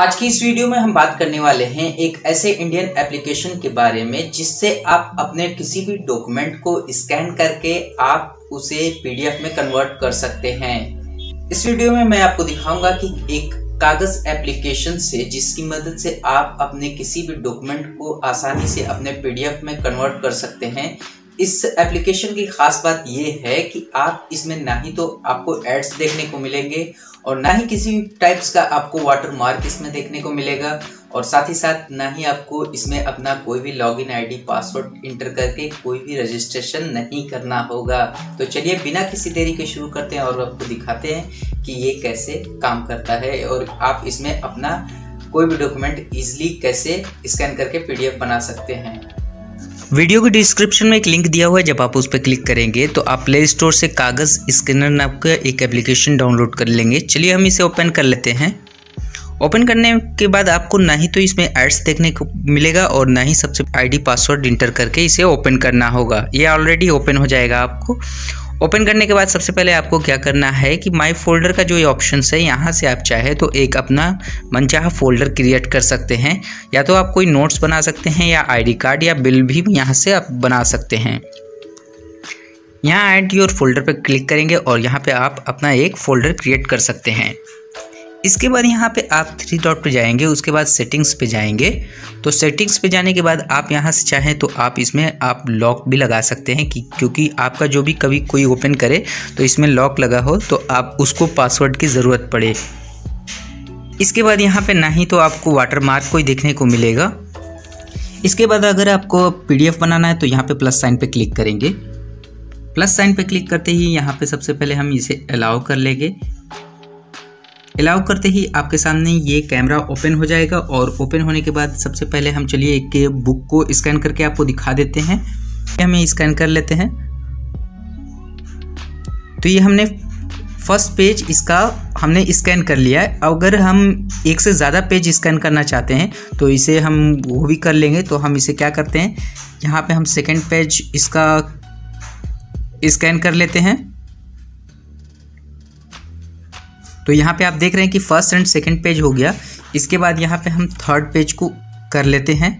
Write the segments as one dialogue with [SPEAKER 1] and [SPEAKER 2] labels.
[SPEAKER 1] आज की इस वीडियो में हम बात करने वाले हैं एक ऐसे इंडियन एप्लीकेशन के बारे में, जिससे आप अपने किसी भी डॉक्यूमेंट को स्कैन करके आप उसे पीडीएफ में कन्वर्ट कर सकते हैं। इस वीडियो में मैं आपको दिखाऊँगा कि एक कागज़ एप्लीकेशन से, जिसकी मदद से आप अपने किसी भी डॉक्यूमेंट को आसानी से अपने पीडीएफ में कन्वर्ट कर सकते हैं। इस एप्लीकेशन की खास बात यह है कि आप इसमें ना ही तो आपको एड्स देखने को मिलेंगे और ना ही किसी टाइप्स का आपको वाटर मार्क इसमें देखने को मिलेगा और साथ ही साथ ना ही आपको इसमें अपना कोई भी लॉगिन आईडी पासवर्ड इंटर करके कोई भी रजिस्ट्रेशन नहीं करना होगा। तो चलिए बिना किसी देरी के शुरू करते हैं और आपको दिखाते हैं कि ये कैसे काम करता है और आप इसमें अपना कोई भी डॉक्यूमेंट इजिली कैसे स्कैन करके पीडीएफ बना सकते हैं।
[SPEAKER 2] वीडियो के डिस्क्रिप्शन में एक लिंक दिया हुआ है, जब आप उस पर क्लिक करेंगे तो आप प्ले स्टोर से कागज़ स्कैनर नाम का एक एप्लीकेशन डाउनलोड कर लेंगे। चलिए हम इसे ओपन कर लेते हैं। ओपन करने के बाद आपको ना ही तो इसमें एड्स देखने को मिलेगा और ना ही सबसे आईडी पासवर्ड इंटर करके इसे ओपन करना होगा। ये ऑलरेडी ओपन हो जाएगा आपको। ओपन करने के बाद सबसे पहले आपको क्या करना है कि माई फोल्डर का जो ये ऑप्शन है, यहाँ से आप चाहे तो एक अपना मनचाह फोल्डर क्रिएट कर सकते हैं। या तो आप कोई नोट्स बना सकते हैं या आईडी कार्ड या बिल भी यहाँ से आप बना सकते हैं। यहाँ ऐड योर फोल्डर पर क्लिक करेंगे और यहाँ पे आप अपना एक फोल्डर क्रिएट कर सकते हैं। इसके बाद यहाँ पे आप थ्री डॉट पे जाएँगे, उसके बाद सेटिंग्स पे जाएँगे। तो सेटिंग्स पे जाने के बाद आप यहाँ से चाहें तो आप इसमें आप लॉक भी लगा सकते हैं कि क्योंकि आपका जो भी कभी कोई ओपन करे तो इसमें लॉक लगा हो तो आप उसको पासवर्ड की ज़रूरत पड़े। इसके बाद यहाँ पे ना ही तो आपको वाटर मार्क कोई देखने को मिलेगा। इसके बाद अगर आपको पीडीएफ बनाना है तो यहाँ पे प्लस साइन पे क्लिक करेंगे। प्लस साइन पे क्लिक करते ही यहाँ पे सबसे पहले हम इसे अलाउ कर लेंगे। अलाउ करते ही आपके सामने ये कैमरा ओपन हो जाएगा और ओपन होने के बाद सबसे पहले हम चलिए एक बुक को स्कैन करके आपको दिखा देते हैं। हमें स्कैन कर लेते हैं। तो ये हमने फ़र्स्ट पेज इसका हमने स्कैन कर लिया है। अगर हम एक से ज़्यादा पेज स्कैन करना चाहते हैं तो इसे हम वो भी कर लेंगे। तो हम इसे क्या करते हैं? यहाँ पे हम सेकंड पेज इसका स्कैन कर लेते हैं। तो यहाँ पे आप देख रहे हैं कि फ़र्स्ट एंड सेकंड पेज हो गया। इसके बाद यहाँ पे हम थर्ड पेज को कर लेते हैं।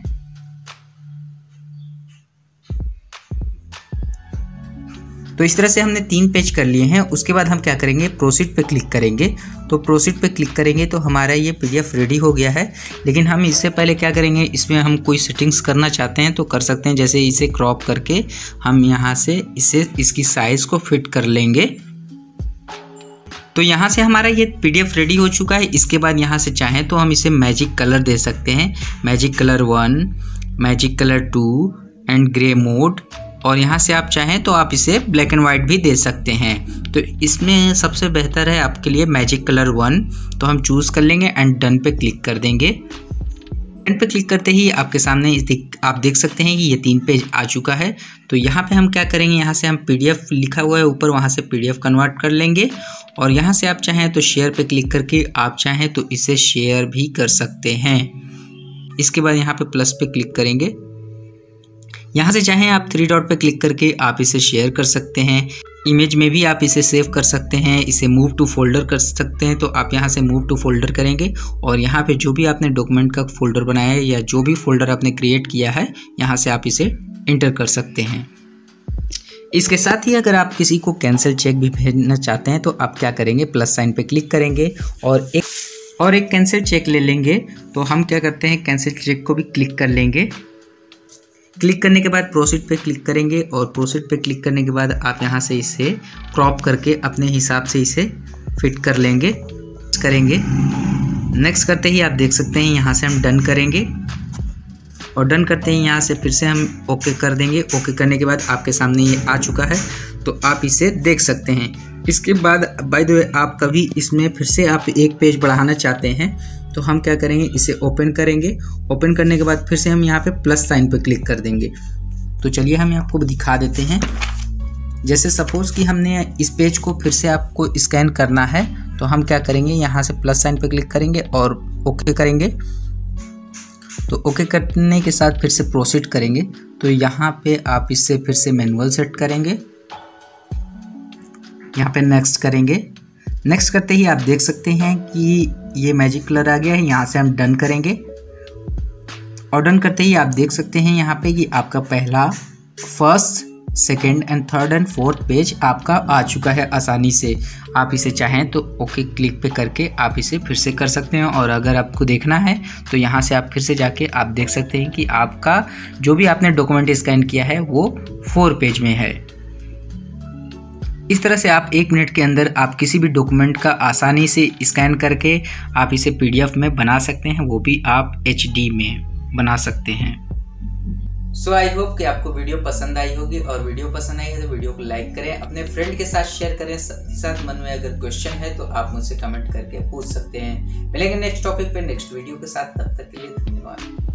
[SPEAKER 2] तो इस तरह से हमने तीन पेज कर लिए हैं। उसके बाद हम क्या करेंगे? प्रोसीड पे क्लिक करेंगे। तो प्रोसीड पे क्लिक करेंगे तो हमारा ये पीडीएफ रेडी हो गया है। लेकिन हम इससे पहले क्या करेंगे? इसमें हम कोई सेटिंग्स करना चाहते हैं तो कर सकते हैं। जैसे इसे क्रॉप करके हम यहाँ से इसे, इसकी साइज़ को फिट कर लेंगे। तो यहाँ से हमारा ये पीडीएफ रेडी हो चुका है। इसके बाद यहाँ से चाहें तो हम इसे मैजिक कलर दे सकते हैं। Magic colour one magic colour two and grey mode और यहाँ से आप चाहें तो आप इसे ब्लैक एंड वाइट भी दे सकते हैं। तो इसमें सबसे बेहतर है आपके लिए मैजिक कलर वन तो हम चूज़ कर लेंगे एंड डन पे क्लिक कर देंगे। एंड पे क्लिक करते ही आपके सामने आप देख सकते हैं कि ये तीन पेज आ चुका है। तो यहाँ पे हम क्या करेंगे? यहाँ से हम पीडीएफ लिखा हुआ है ऊपर, वहाँ से पीडीएफ कन्वर्ट कर लेंगे। और यहाँ से आप चाहें तो शेयर पे क्लिक करके आप चाहें तो इसे शेयर भी कर सकते हैं। इसके बाद यहाँ पे प्लस पे क्लिक करेंगे। यहाँ से चाहें आप थ्री डॉट पर क्लिक करके आप इसे शेयर कर सकते हैं। इमेज में भी आप इसे सेव कर सकते हैं, इसे मूव टू फोल्डर कर सकते हैं तो आप यहाँ से मूव टू फोल्डर करेंगे और यहाँ पे जो भी आपने डॉक्यूमेंट का फोल्डर बनाया है या जो भी फोल्डर आपने क्रिएट किया है, यहाँ से आप इसे इंटर कर सकते हैं। इसके साथ ही अगर आप किसी को कैंसिल चेक भी भेजना चाहते हैं तो आप क्या करेंगे? प्लस साइन पे क्लिक करेंगे और एक और एक कैंसिल चेक ले लेंगे। तो हम क्या करते हैं? कैंसिल चेक को भी क्लिक कर लेंगे। क्लिक करने के बाद प्रोसीड पे क्लिक करेंगे और प्रोसीड पे क्लिक करने के बाद आप यहाँ से इसे क्रॉप करके अपने हिसाब से इसे फिट कर लेंगे, करेंगे। नेक्स्ट करते ही आप देख सकते हैं यहाँ से हम डन करेंगे। और डन करते ही यहाँ से फिर से हम ओके कर देंगे। ओके करने के बाद आपके सामने ये आ चुका है तो आप इसे देख सकते हैं। इसके बाद बाय द वे आप कभी इसमें फिर से आप एक पेज बढ़ाना चाहते हैं तो हम क्या करेंगे, इसे ओपन करेंगे। ओपन करने के बाद फिर से हम यहाँ पे प्लस साइन पे क्लिक कर देंगे। तो चलिए हम आपको दिखा देते हैं। जैसे सपोज़ कि हमने इस पेज को फिर से आपको स्कैन करना है तो हम क्या करेंगे, यहाँ से प्लस साइन पे क्लिक करेंगे और ओके करेंगे। तो ओके करने के साथ फिर से प्रोसीड करेंगे। तो यहाँ पे आप इससे फिर से मैनुअल सेट करेंगे। यहाँ पे नेक्स्ट करेंगे। नेक्स्ट करते ही आप देख सकते हैं कि ये मैजिक कलर आ गया है, यहाँ से हम डन करेंगे। और डन करते ही आप देख सकते हैं यहाँ पे कि आपका पहला first second and third and fourth page आपका आ चुका है आसानी से। आप इसे चाहें तो ओके क्लिक पे करके आप इसे फिर से कर सकते हैं। और अगर आपको देखना है तो यहाँ से आप फिर से जाके आप देख सकते हैं कि आपका जो भी आपने डॉक्यूमेंट स्कैन किया है, वो फोर पेज में है। इस तरह से आप एक मिनट के अंदर आप किसी भी डॉक्यूमेंट का आसानी से स्कैन करके आप इसे पीडीएफ में बना सकते हैं, वो भी आप एचडी में बना सकते हैं।
[SPEAKER 1] सो आई होप कि आपको वीडियो पसंद आई होगी और वीडियो पसंद आई है तो वीडियो को लाइक करें, अपने फ्रेंड के साथ शेयर करें। साथ मन में अगर क्वेश्चन है तो आप मुझसे कमेंट करके पूछ सकते हैं। मिलेंगे नेक्स्ट टॉपिक पे नेक्स्ट वीडियो के साथ। तब तक के लिए धन्यवाद।